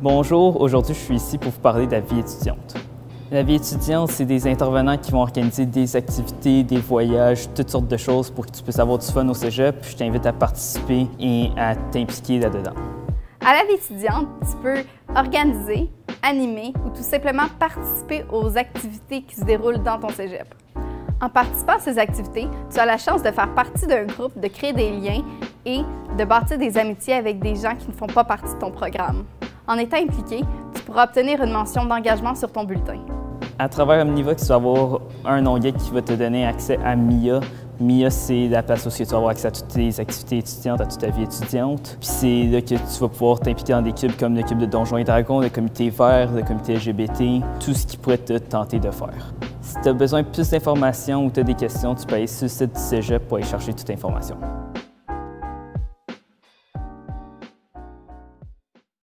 Bonjour, aujourd'hui je suis ici pour vous parler de la vie étudiante. La vie étudiante, c'est des intervenants qui vont organiser des activités, des voyages, toutes sortes de choses pour que tu puisses avoir du fun au cégep. Je t'invite à participer et à t'impliquer là-dedans. À la vie étudiante, tu peux organiser, animer ou tout simplement participer aux activités qui se déroulent dans ton cégep. En participant à ces activités, tu as la chance de faire partie d'un groupe, de créer des liens et de bâtir des amitiés avec des gens qui ne font pas partie de ton programme. En étant impliqué, tu pourras obtenir une mention d'engagement sur ton bulletin. À travers Omniva, tu vas avoir un onglet qui va te donner accès à MIA. MIA, c'est la place où tu vas avoir accès à toutes tes activités étudiantes, à toute ta vie étudiante. Puis c'est là que tu vas pouvoir t'impliquer dans des clubs comme le club de Donjons et Dragons, le comité vert, le comité LGBT, tout ce qui pourrait te tenter de faire. Si tu as besoin de plus d'informations ou tu as des questions, tu peux aller sur le site du Cégep pour aller chercher toute l'information.